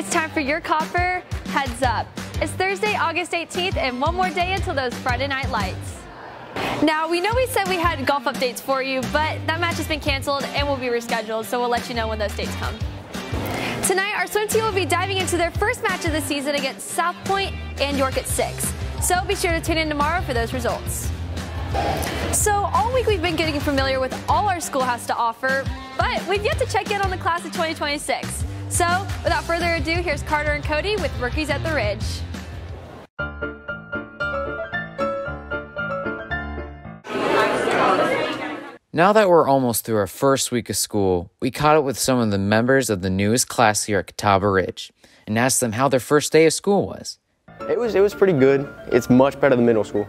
It's time for your Copper Heads Up. It's Thursday, August 18th, and one more day until those Friday night lights. Now, we know we said we had golf updates for you, but that match has been canceled and will be rescheduled, so we'll let you know when those dates come. Tonight, our swim team will be diving into their first match of the season against South Pointe and York at 6. So be sure to tune in tomorrow for those results. So all week we've been getting familiar with all our school has to offer, but we've yet to check in on the class of 2026. So without further ado, here's Carter and Cody with Rookies at the Ridge. Now that we're almost through our first week of school, we caught up with some of the members of the newest class here at Catawba Ridge and asked them how their first day of school was. It was it was pretty good. It's much better than middle school.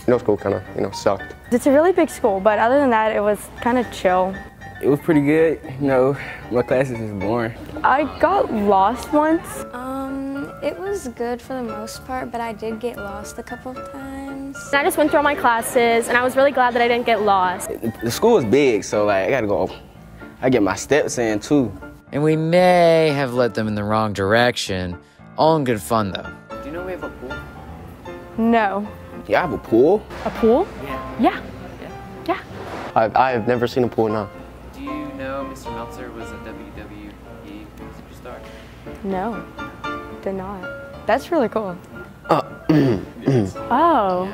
Middle school kind of you know sucked. It's a really big school, but other than that, it was kind of chill. It was pretty good. You know, my classes is boring. I got lost once. Um, it was good for the most part, but I did get lost a couple of times. I just went through all my classes, and I was really glad that I didn't get lost. The school is big, so like I gotta go. I get my steps in too. And we may have led them in the wrong direction, all in good fun though. Do you know we have a pool? No. Yeah, I have a pool. A pool? Yeah. Yeah. Yeah. I've I've never seen a pool now. Do you know Mr. Meltzer was a WWE superstar? No. Did not. That's really cool. Uh, Oh.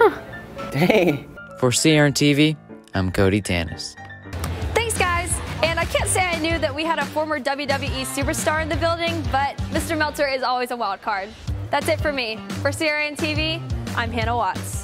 Dang. For CRN TV, I'm Cody Tanis. Thanks, guys. And I can't say I knew that we had a former WWE superstar in the building, but Mr. Meltzer is always a wild card. That's it for me. For CRN TV, I'm Hannah Watts.